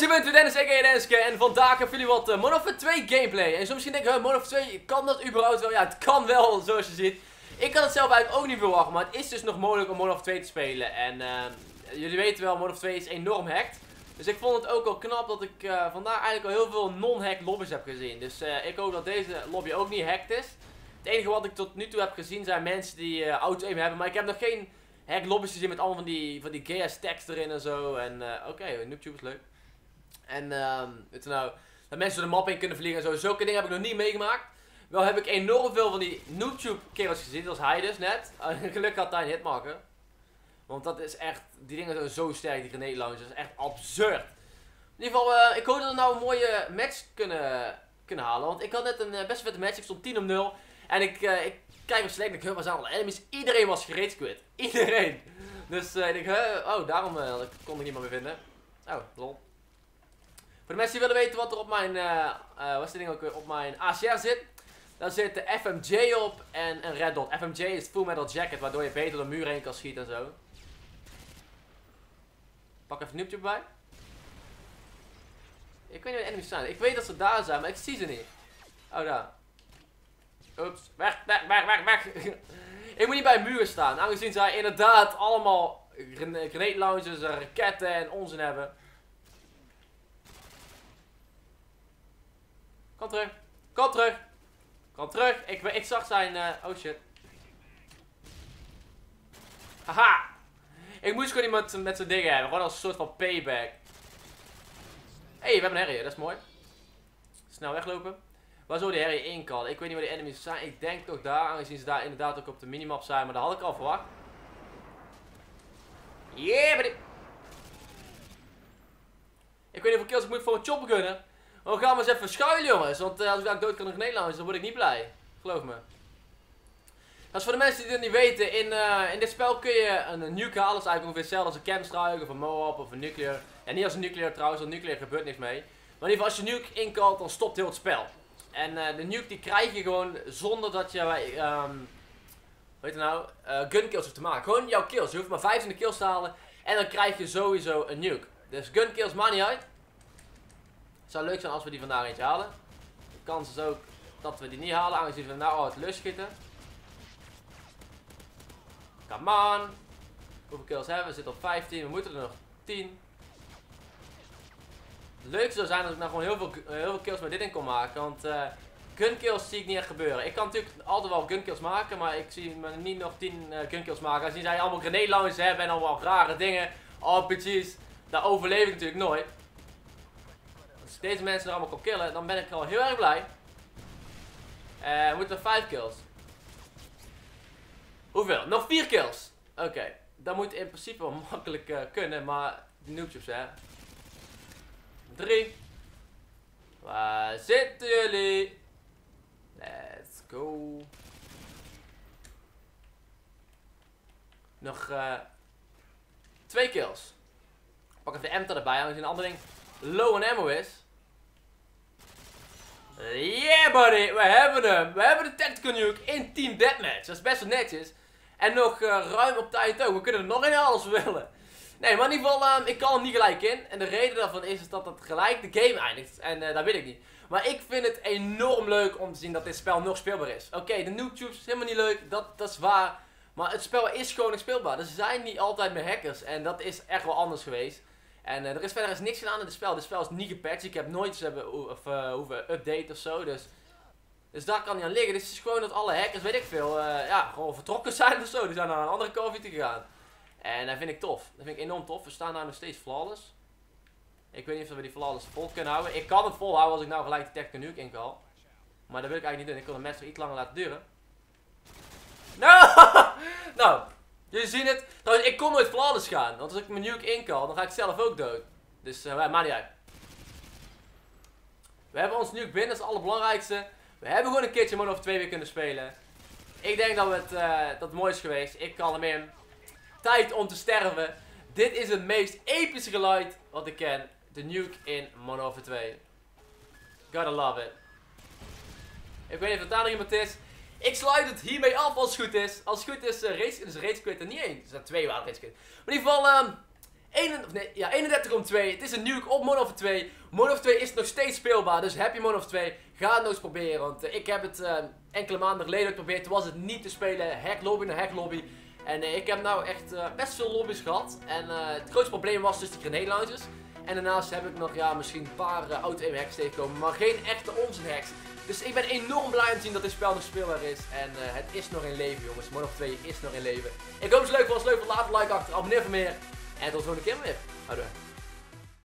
jongens, ik ben Dennis, Denniske en vandaag hebben jullie wat uh, Modern Warfare 2 gameplay. En zo misschien denken, Modern Warfare 2, kan dat überhaupt wel? Ja, het kan wel, zoals je ziet. Ik kan het zelf eigenlijk ook niet verwachten, maar het is dus nog mogelijk om Modern Warfare 2 te spelen. En uh, jullie weten wel, Modern Warfare 2 is enorm hacked. Dus ik vond het ook wel knap dat ik uh, vandaag eigenlijk al heel veel non-hack lobby's heb gezien. Dus ik hoop dat deze lobby ook niet hacked is. Het enige wat ik tot nu toe heb gezien zijn mensen die auto-aim hebben, maar ik heb nog geen hack lobby's gezien met allemaal van die, van die GS tags erin en zo. En oké, okay, is leuk. En weet je nou, dat mensen de map heen kunnen vliegen en zo. Zulke dingen heb ik nog niet meegemaakt. Wel heb ik enorm veel van die YouTube kerels gezien, zoals hij dus net. Gelukkig had hij een hitmarker. Want dat is echt, die dingen zijn zo sterk, die grenade launchers. Dat is echt absurd. In ieder geval, uh, ik hoop dat we nou een mooie match kunnen, kunnen halen. Want ik had net een uh, best vette match, ik stond 10 om 0. En ik, uh, ik kijk op Slack en ik waar zijn alle enemies. Iedereen was gereed quit. Iedereen. Dus ik denk, oh, daarom kon ik niemand meer vinden. Oh, lol. Voor de mensen die willen weten wat er op mijn, uh, uh, wat is ding ook op mijn ACR zit. Daar zit de FMJ op en een red dot. FMJ is full metal jacket, waardoor je beter de muur heen kan schieten en zo. Pak even een bij. Ik weet niet waar de enemies zijn. Ik weet dat ze daar zijn, maar ik zie ze niet. Oh, daar. Oeps. Weg, weg, weg, weg, weg. ik moet niet bij muren staan. Aangezien zij inderdaad allemaal grenade launchers, raketten en onzin hebben. Kom terug. Kom terug. Kom terug. Ik, ik zag zijn... Uh, oh shit. Haha. Ik moest gewoon iemand met zijn dingen hebben. Gewoon als een soort van payback. Hé, hey, we hebben een herrie. Dat is mooi. Snel weglopen. Waar zou die herrie in kan? Ik weet niet waar de enemies zijn. Ik denk toch daar. Aangezien ze daar inderdaad ook op de minimap zijn. Maar dat had ik al verwacht. Yeah. Ik weet niet hoeveel kills ik moet voor een chopper kunnen. Oh, gaan we eens even schuilen, jongens. Want uh, als ik dood kan nog Nederlands, dan word ik niet blij. Geloof me. Dat is voor de mensen die het niet weten. In, uh, in dit spel kun je een, nuke halen. Dat is eigenlijk ongeveer hetzelfde als een Chemstrike of een Moab of een Nuclear. En niet als een Nuclear trouwens, want Nuclear gebeurt niks mee. Maar in ieder geval, als je nuke inkalt, dan stopt heel het spel. En uh, de nuke die krijg je gewoon zonder dat je, um, weet je nou, gun kills hoeft te maken. Gewoon jouw kills. Je hoeft maar 25 kills te halen en dan krijg je sowieso een nuke. Dus gun kills maakt niet uit. Zou leuk zijn als we die vandaag eentje halen. De kans is ook dat we die niet halen, aangezien we nou al het lust schieten. Come on. Hoeveel kills hebben we? We zitten op 15. We moeten er nog 10. Het leukste zou zijn als ik nou gewoon heel veel, heel veel kills met dit in kon maken. Want uh, gun kills zie ik niet echt gebeuren. Ik kan natuurlijk altijd wel gun kills maken. Maar ik zie me niet nog 10 uh, gun kills maken. Als zij allemaal grenade hebben en allemaal rare dingen. RPG's. Daar overleef ik natuurlijk nooit deze mensen er allemaal kan killen, dan ben ik al heel erg blij. Uh, we moeten nog 5 kills. Hoeveel? Nog 4 kills. Oké, dat moet in principe wel makkelijk uh, kunnen, maar noobjes hè. 3. Waar zitten jullie? Let's go. Nog uh, twee kills. Pak even de enter erbij, aangezien een ander ding low on ammo is. Yeah buddy, we hebben hem. We hebben de Tactical Nuke in Team Deathmatch. Dat is best wel netjes. En nog uh, ruim op tijd ook. We kunnen er nog in we willen. Nee, maar in ieder geval, um, ik kan hem niet gelijk in. En de reden daarvan is, is dat het gelijk de game eindigt. En uh, dat weet ik niet. Maar ik vind het enorm leuk om te zien dat dit spel nog speelbaar is. Oké, de Nuke Tubes is helemaal niet leuk. Dat, dat is waar. Maar het spel is gewoon nog speelbaar. Er zijn niet altijd meer hackers. En dat is echt wel anders geweest. En uh, er is verder is niks gedaan in het spel. Het spel is niet gepatcht. Ik heb nooit eens hebben, of, uh, hoeven update of zo. Dus, dus daar kan niet aan liggen. Dus is gewoon dat alle hackers, weet ik veel, uh, ja, gewoon vertrokken zijn of zo. Die zijn naar een andere of Duty gegaan. En dat vind ik tof. Dat vind ik enorm tof. We staan daar nog steeds flawless. Ik weet niet of we die flawless vol kunnen houden. Ik kan het volhouden als ik nou gelijk de Tech Nuke inkal. Maar dat wil ik eigenlijk niet doen. Ik wil de match iets langer laten duren. Nou! nou, Jullie zien het. Ik kon nooit flawless gaan. Want als ik mijn nuke inkal, dan ga ik zelf ook dood. Dus uh, maakt niet uit. We hebben ons nuke binnen, dat is het allerbelangrijkste. We hebben gewoon een keertje Modern of 2 weer kunnen spelen. Ik denk dat het, uh, dat het mooi is geweest. Ik kan hem in. Tijd om te sterven. Dit is het meest epische geluid wat ik ken. De nuke in Modern Warfare 2. Gotta love it. Ik weet niet of daar nog iemand is. Ik sluit het hiermee af als het goed is. Als het goed is, uh, race, dus race er niet één. Er zijn twee waar race. Maar in ieder geval, 1, nee, ja, 31 om 2. Het is een nuke op Warfare 2. Modern Warfare 2 is nog steeds speelbaar. Dus heb je Warfare 2, ga het nog eens proberen. Want uh, ik heb het uh, enkele maanden geleden geprobeerd. Toen was het niet te spelen. Hack lobby naar hack lobby. En ik heb nou echt best veel lobby's gehad. En het grootste probleem was dus die grenade launchers. En daarnaast heb ik nog ja, misschien een paar auto-aim hacks tegengekomen. Maar geen echte onzin hacks. Dus ik ben enorm blij om te zien dat dit spel nog speelbaar is. En het is nog in leven jongens. Warfare 2 is nog in leven. Ik hoop het leuk was. Leuk vond. Laat een like achter. Abonneer voor meer. En tot de volgende keer weer. Houdoe.